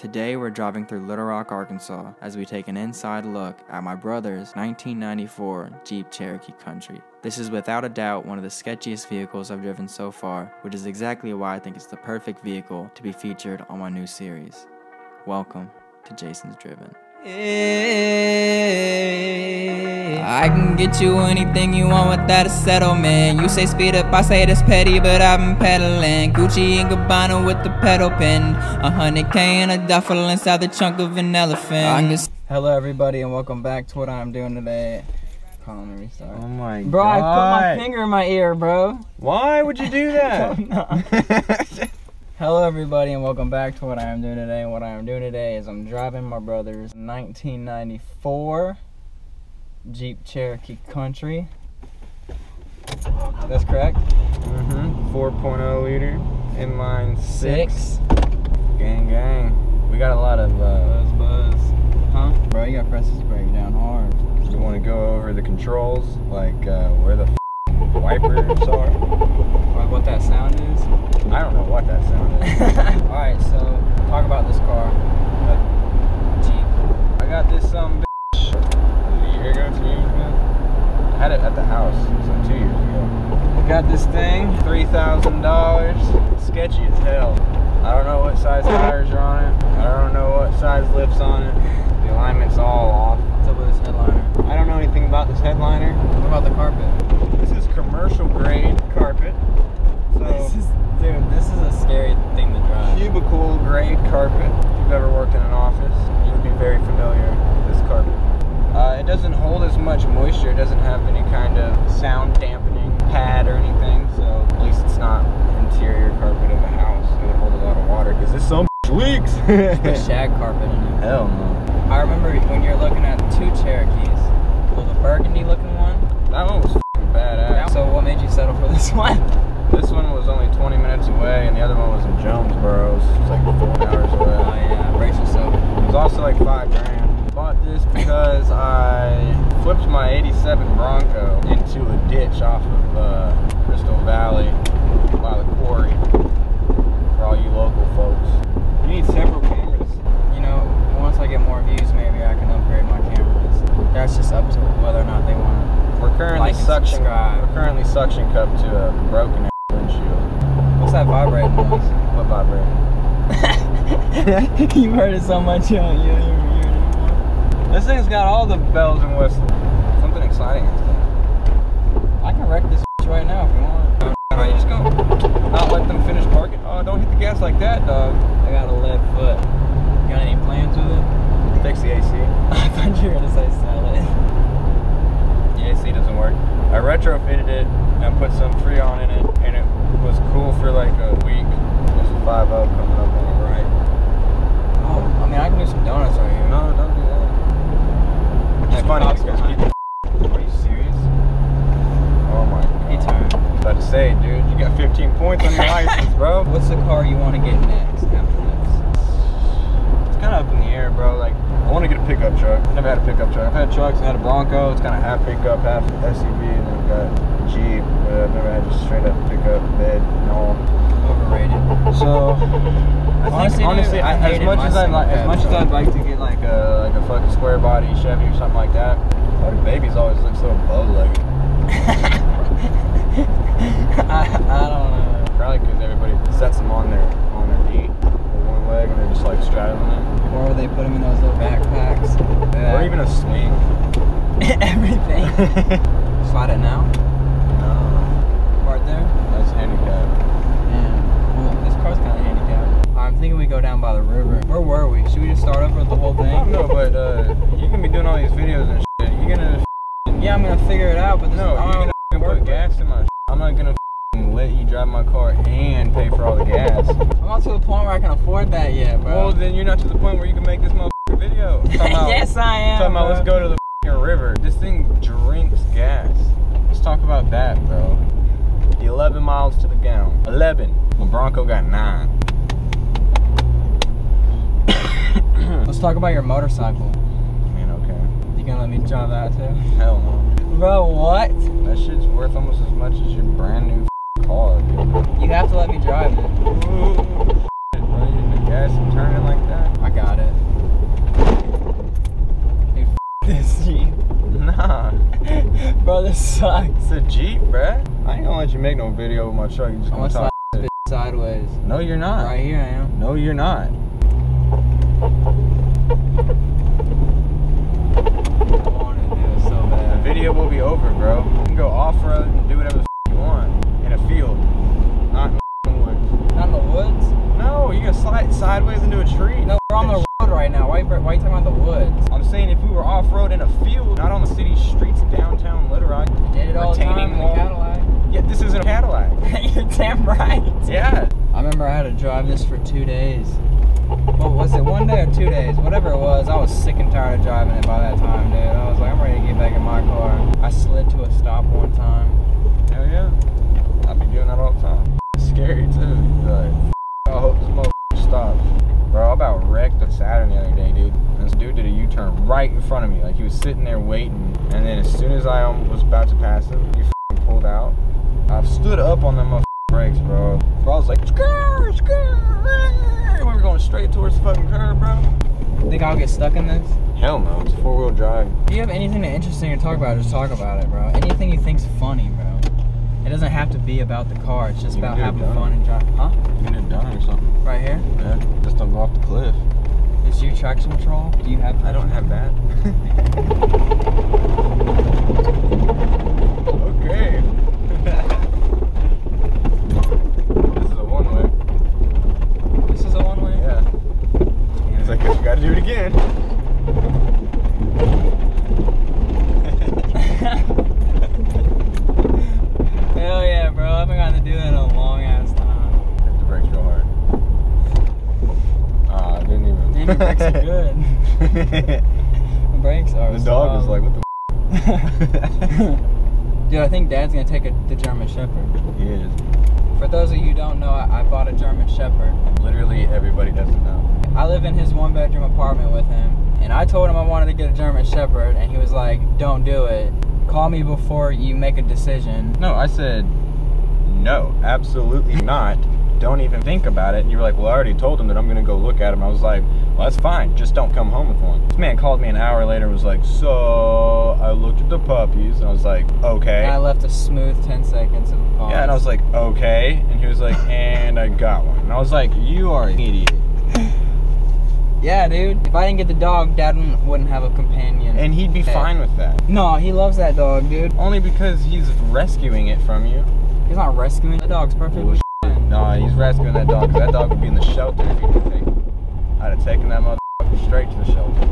Today we're driving through Little Rock, Arkansas as we take an inside look at my brother's 1994 Jeep Cherokee Country. This is without a doubt one of the sketchiest vehicles I've driven so far, which is exactly why I think it's the perfect vehicle to be featured on my new series. Welcome to Jason's Driven. I can get you anything you want without a settlement. You say speed up, I say that's petty, but I've been pedaling. Gucci and Gabbana with the pedal pin. A hundred K and a duffel inside the trunk of an elephant. Just... Hello, everybody, and welcome back to what I'm doing today. Hold on, let me restart. Oh my Bro, god. I put my finger in my ear, bro. Why would you do that? Hello, everybody, and welcome back to what I am doing today. And what I am doing today is I'm driving my brother's 1994 Jeep Cherokee Country. That's correct. mm-hmm. 4.0 liter, inline six. Six. Gang, gang. We got a lot of. Uh, Buzz, buzz. Huh? Bro, you gotta press this brake down hard. You want to go over the controls, like uh, where the f- wipers are. Or what that sound is. I don't know what that sound is. Alright, so talk about this car. Jeep. I got this um. Bitch a year ago, two years ago. I had it at the house, so two years ago. I got this thing, three thousand dollars. Sketchy as hell. I don't know what size tires are on it. I don't know what size lifts on it. The alignment's all off. What's up with this headliner? I don't know anything about this headliner. What about the carpet? This is commercial grade carpet. This is, dude, this is a scary thing to drive. cubicle grade carpet. If you've ever worked in an office, you would be very familiar with this carpet. Uh, it doesn't hold as much moisture. It doesn't have any kind of sound dampening pad or anything. So at least it's not interior carpet of a house. It would hold a lot of water because this some leaks. Put shag carpet in it. Hell no. I remember when you're looking at two Cherokees. Well, the burgundy looking one. That one was f***ing badass. So what made you settle for this one? This one was only 20 minutes away, and the other one was in Jonesboro. It was like four hours Oh away. yeah, brace yourself. It was also like five grand. Bought this because I flipped my 87 Bronco into a ditch off of uh, Crystal Valley by the quarry. For all you local folks. You need several cameras. You know, once I get more views, maybe I can upgrade my cameras. That's just up to whether or not they want We're currently Like suction. subscribe. We're currently suction cupped to a broken windshield. What's that vibrating noise? What vibrating? you heard it so much, you don't, you don't even hear it anymore. This thing's got all the bells and whistles. Something exciting. I can wreck this right now if you want. Alright, just go. Not let them finish parking. Oh, don't hit the gas like that, dog. I got a lead foot. You got any plans with it? Fix the AC. I thought you were gonna say sell it. The AC doesn't work. I retrofitted it and put some Freon in it, and it was cool for like a week. There's a 5 coming up on the right. Oh, I mean, I can do some donuts right here. No, don't do that. It's Like funny cops because behind people. Are you serious? Oh my god. He turned. I was about to say, dude, you got 15 points on your license, bro. What's the car you want to get next after this? It's kind of up in the air, bro. Like, I want to get a pickup truck. I've never had a pickup truck. I've had trucks. I had a Bronco. It's kind of half pickup, half SUV, and then I've got a Jeep. But I've never had just straight up pickup bed and all. Overrated. So, I Honestly, honestly, I I, as much as I like, as single much as cab I'd like to get like a like a fucking square body Chevy or something like that, why do babies always look so bow legged? I, I don't know. Probably because everybody sets them on their on their knee with one leg and they're just like straddling them, Or they put them in those little backpacks? or even a swing. everything. Slide it now. No, Right there. that's handicapped. Yeah. This car's kind of handicapped. I'm thinking we go down by the river. Where were we? Should we just start over with the whole I don't thing? know, but uh, you can be doing all these videos and shit. You're gonna Yeah, I'm gonna figure it out, but this no, I you're gonna put gas in my. I'm not gonna let you drive my car and pay for all the gas. I'm not to the point where I can afford that yet, bro. Well, then you're not to the point where you can make this motherfucking video. About- yes, I am. Talking about let's go to the river. This thing drinks gas. Let's talk about that, bro. The 11 miles to the gallon. 11. My Bronco got 9. Let's talk about your motorcycle. Man, okay. You gonna let me drive that too? Hell no. Bro, what? That shit's worth almost as much as your brand new car. Dude. You have to let me drive it. Ooh, bro, you like that? I got it. This Jeep. Nah. bro, this sucks. It's a Jeep, bro. I ain't gonna let you make no video with my truck. You just gonna talk sideways. No, you're not. Right here I am. No, you're not. So the video will be over, bro. You can go off road and do whatever the f- you want in a field, not in the woods. Not in the woods? No, you're gonna slide sideways into a tree. No, we're on the road right now. Why, you- why are you talking about the woods? I'm saying if we were off road in a field, not on the city streets downtown Little Rock. Did it all the time in a. Cadillac. Yeah, this isn't a Cadillac. You're damn right. yeah. I remember I had to drive this for two days. What was it? One day or two days? Whatever it was, I was sick and tired of driving it by that time, dude. I was like, I'm ready to get back in my car. I slid to a stop one time. Hell yeah. I be doing that all the time. It's scary too. Like, I hope this motherfucker stops. Bro, I about wrecked a Saturn the other day, dude. And this dude did a U-turn right in front of me. Like he was sitting there waiting, and then as soon as I um, was about to pass him, he f***ing pulled out. I stood up on them motherfucking brakes, bro. Bro, I was like, skrr, skrr, we were going straight towards the fucking curb, bro. Think I'll get stuck in this? Hell no, it's four-wheel drive. If you have anything interesting to talk about, just talk about it, bro. Anything you think's funny, bro. It doesn't have to be about the car. It's just You about can do it having dumb. fun and driving. Huh? Get it done or something. Right here? Yeah, just don't go off the cliff. Is you traction control? Do you have? I don't have that. okay. this is a one way. This is a one way. Yeah. He's like, guess we gotta do it again. Hell yeah, bro. I haven't gotten to do that in a long ass time. Hit the brakes real hard. Ah, I didn't even. Damn, your brakes are good. The brakes are. the dog was like, solid. what the Dude, I think Dad's gonna take a, the German Shepherd. He is. For those of you who don't know, I, I bought a German Shepherd. Literally everybody doesn't know. I live in his one bedroom apartment with him, and I told him I wanted to get a German Shepherd, and he was like, "Don't do it. Call me before you make a decision." No, I said, no, absolutely not. Don't even think about it. And you were like, well, I already told him that I'm going to go look at him. I was like, well, that's fine. Just don't come home with one. This man called me an hour later and was like, so I looked at the puppies. And I was like, okay. And I left a smooth 10 seconds of a pause. Yeah, and I was like, okay. And he was like, and I got one. And I was like, you are an idiot. yeah, dude. If I didn't get the dog, Dad wouldn't- have a companion. And he'd be Hey. fine with that. no, he loves that dog, dude. Only because he's rescuing it from you. He's not rescuing the dog's fine. Nah, he's rescuing that dog 'cause that dog would be in the shelter if he could take it. I'd have taken that motherfucker straight to the shelter.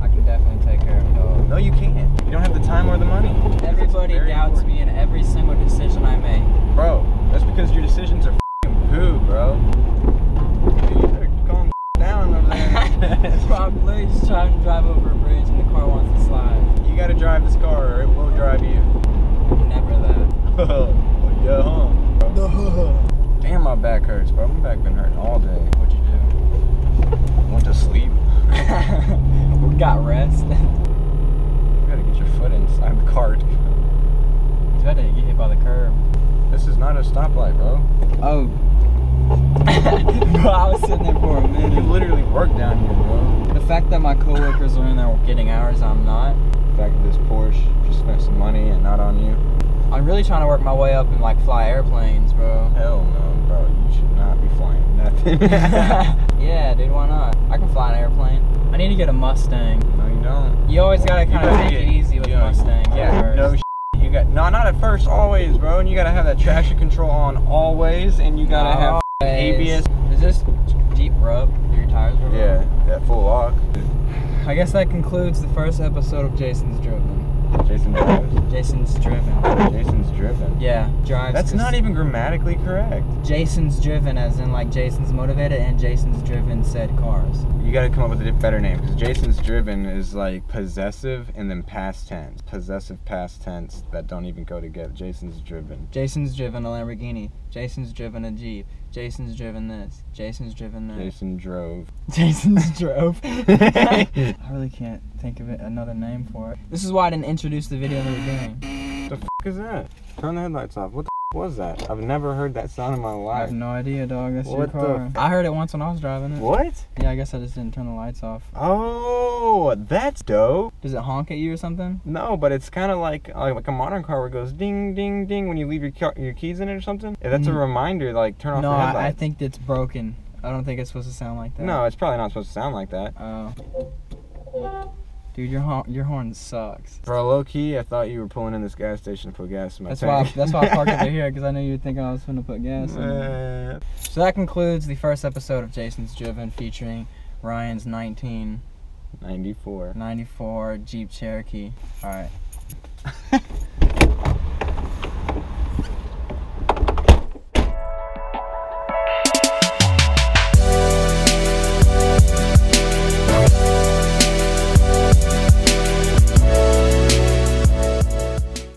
I can definitely take care of the dog. No, you can't. You don't have the time or the money. Everybody It's very doubts important. me in every single decision I make. Bro, that's because your decisions are fing poo, bro. Dude, you better calm down over there. so I'm literally just trying to drive over a bridge and the car wants to slide. you gotta drive this car or it will drive you. Never that. yeah, huh? Damn, my back hurts, bro. My back been hurting all day. What'd you Went to sleep. do? we got rest. You gotta get your foot inside the cart. He's about to get hit by the curb. This is not a stoplight, bro. Oh. bro, I was sitting there for a You minute. literally work down here, bro. The fact that my coworkers are in there getting hours, I'm not. The fact that this Porsche just spent some money and not on you. I'm really trying to work my way up and like fly airplanes, bro. Hell no, bro. You should not be flying nothing. yeah, dude, why not? I can fly an airplane. I need to get a Mustang. no, you don't. You always gotta kind of take it easy with you Mustangs. Yeah, no You got no, not at first, always, bro. And you gotta have that traction control on always, and you gotta have ABS. Is this Jeep rub? Your tires rub? Yeah, that full lock. I guess that concludes the first episode of Jason's Driven. Jason drives. Jason's Driven. Jason's driven. Yeah, drives. That's not even grammatically correct. Jason's Driven, as in like Jason's motivated, and Jason's Driven said cars. You gotta come up with a better name because Jason's driven is like possessive and then past tense. Possessive past tense that don't even go together. Jason's driven. Jason's driven a Lamborghini. Jason's driven a Jeep. Jason's driven this. Jason's driven that. Jason drove. Jason's drove. I really can't think of it another name for it. This is why I didn't introduce the video in the beginning. The f is that? Turn the headlights off. What the was that? I've never heard that sound in my life. I have no idea, dog. That's What your car. f- I heard it once when I was driving it. What? Yeah, I guess I just didn't turn the lights off. Oh, that's dope. Does it honk at you or something? No, but it's kind of like, like like a modern car where it goes ding ding ding when you leave your car, your keys in it or something. If that's a Mm. reminder, like turn off No, the I, I think it's broken. I don't think it's supposed to sound like that. No, it's probably not supposed to sound like that. Oh. Dude, your horn, your horn sucks. For a low key, I thought you were pulling in this gas station to put gas in my That's why. I, tank. that's why I parked over here because I knew you were thinking I was going to put gas. in it. So that concludes the first episode of Jason's Driven, featuring Ryan's 1994 94. Jeep Cherokee. All right.